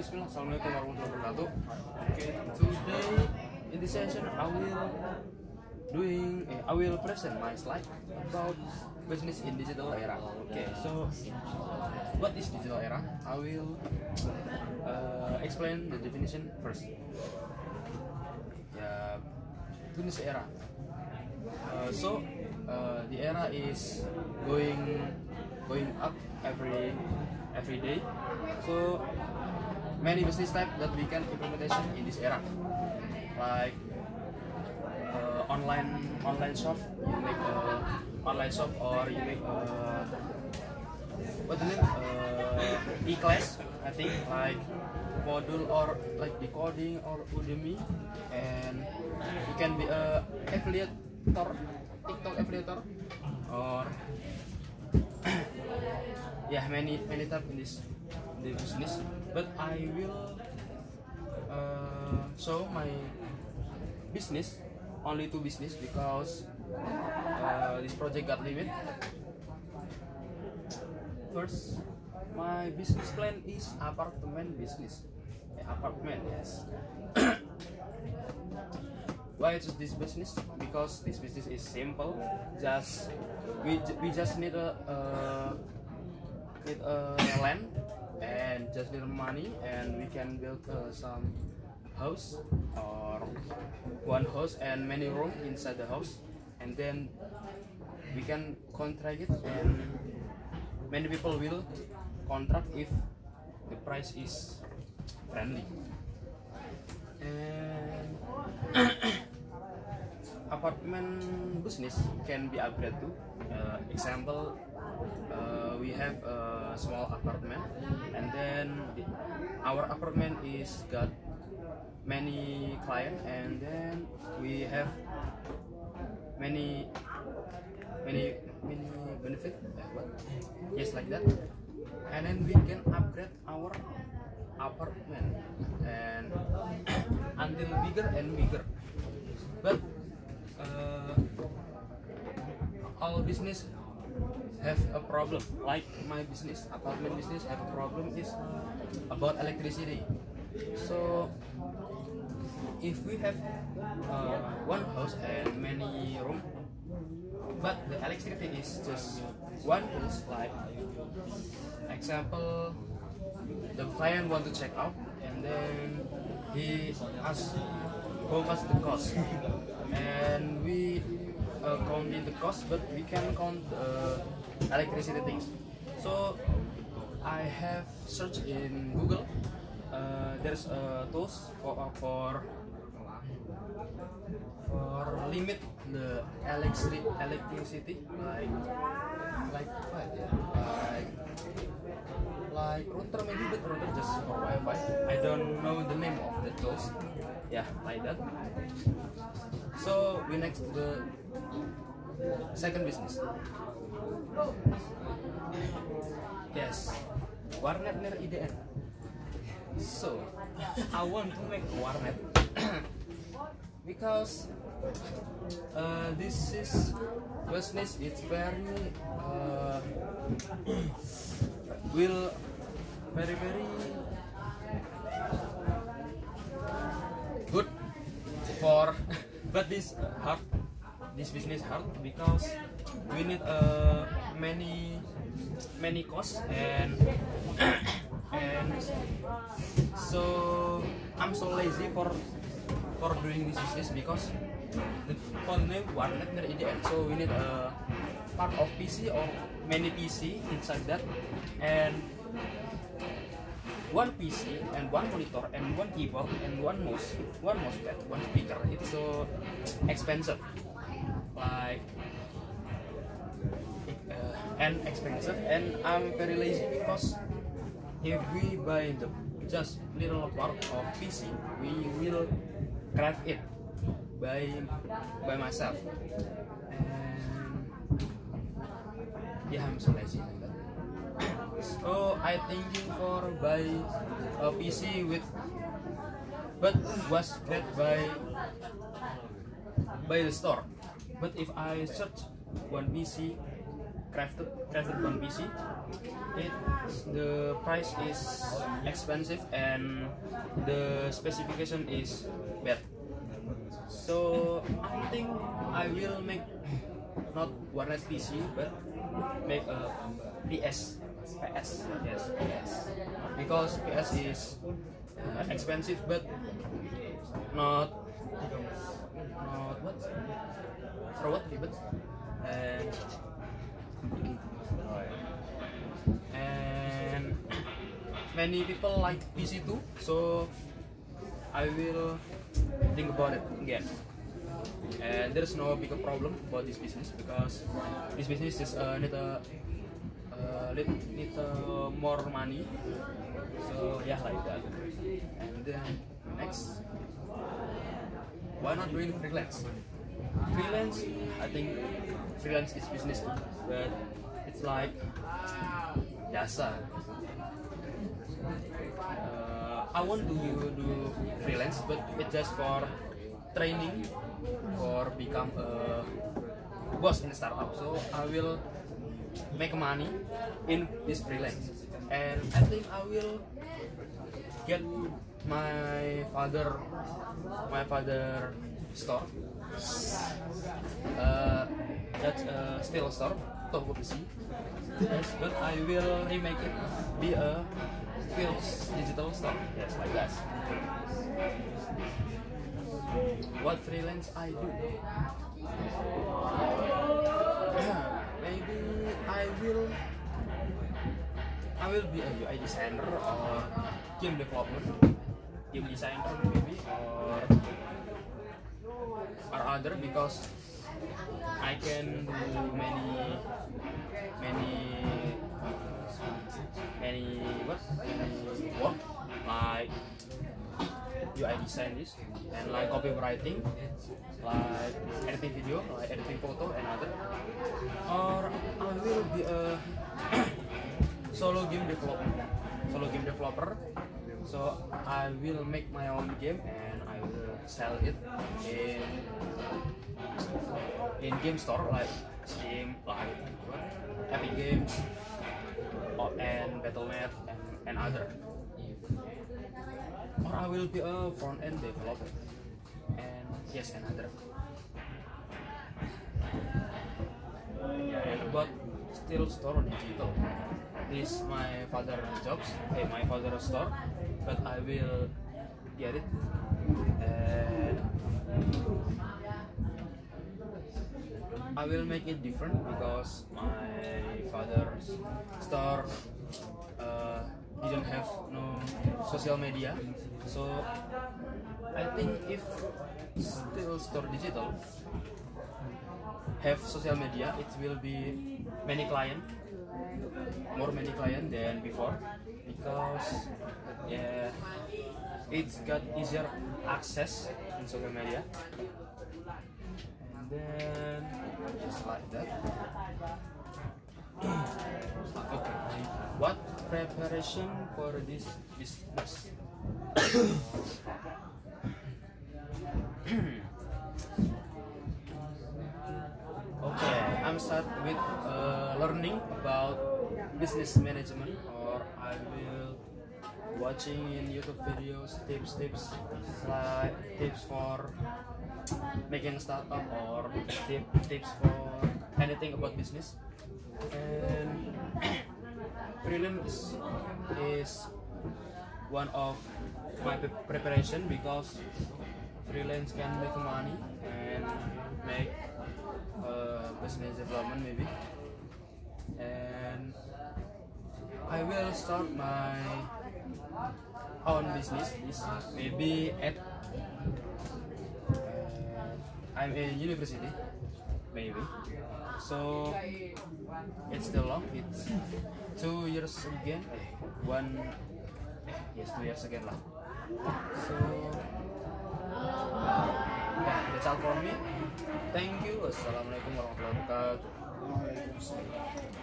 Bismillah. Assalamualaikum warahmatullahi wabarakatuh. Okay, today in this session I will doing eh, I will present my slide about business in digital era. Okay, so what is digital era? I will uh, explain the definition first. Yeah, business era. Uh, so uh, the era is going going up every every day. So many business type that we can implementation in this era, like uh, online online shop. You make a online shop or you make a what the name uh, e-class. I think like module or like decoding or Udemy, and you can be a affiliate TikTok affiliator or yeah many many type in this the business but I will uh, show my business only to business because uh, this project got limit. First my business plan is apartment business. Eh, apartment yes. Why is this business? Because this business is simple. Just we, we just need a uh, need a land and just little money and we can build uh, some house or one house and many room inside the house. And then we can contract it and many people will contract if the price is friendly. And apartment business can be upgraded to. Uh, example uh, we have a small apartment and then the, our apartment is got many client and then we have many many many benefit uh, what? yes like that. And then we can upgrade our apartment and until bigger and bigger all business have a problem like my business apartment business have a problem is about electricity. So if we have uh, one house and many room but the electricity is just one house like example the client want to check out and then he asks how much the cost? And we uh, count in the cost but we can count uh, electricity things so i have searched in google uh, there's a tools for, for for limit the electric electricity like like what yeah like like router maybe but router just for Wi-Fi. I don't know the name of the tools. Yeah, like that. So we next to the second business. Yes, warnet near IDN. So I want to make warnet because uh, this is business. It's very uh, will very very good for but this hard this business hard because we need uh, many many costs and and so I'm so lazy for for doing this business because the phone one the end so we need a part of PC or many PC inside that. And one PC and one monitor and one keyboard and one mouse, one mousepad, one speaker. It's so expensive, like uh, and expensive. And I'm very lazy because if we buy the just little part of PC, we will craft it by by myself. And yeah, I'm so lazy. So I thinking for buy a PC with but was created by by the store. But if I search one PC crafted crafted one PC, it the price is expensive and the specification is bad. So I think I will make not warnet PC but make a PS. PS, yes, PS. Because PS is uh, expensive but not not what? What ribet and and many people like PC too so I will think about it again. And there's no bigger problem about this business because this business is uh, a need uh, more money. So yeah like that and then next. Why not doing freelance? Freelance i think freelance is business too. But it's like jasa uh, i want to do freelance but it's just for training for become a boss in startup. So i will make money in this freelance. And i think i will get my father my father store. Uh, that's a still a store toko besi yes but i will remake it be a skills digital store. Yes like that. What freelance i do will i will be a ui designer or game development. Game designer maybe or or other because I can do many many many what? Many work like UI design this and like copywriting like editing video like editing photo and other. Or I will be a solo game developer. Solo game developer. So I will make my own game and I will sell it in in game store like Steam, like Epic Games, or, and Battle.net and, and other. Or I will be a front end developer. And yes and other. Yeah, still store digital. This my father's jobs, hey, my father's store, but I will get it. And I will make it different because my father's store uh, didn't have no social media. So I think if still store digital have social media it will be many client more many client than before. Because yeah it's got easier access in social media. And then just like that. Okay what preparation for this business. Okay i'm start with uh, learning about business management or i will watching in youtube videos tips tips like tips for making startup or tip, tips for anything about business. And freelance is, one of my pre- preparation because freelance can make money and make uh, business development maybe. And I will start my own business is maybe at uh, I'm in university maybe. So it's still long it's two years again eh, one eh, yes two years again lah. So yeah, that's all from me. Thank you. Assalamualaikum warahmatullahi wabarakatuh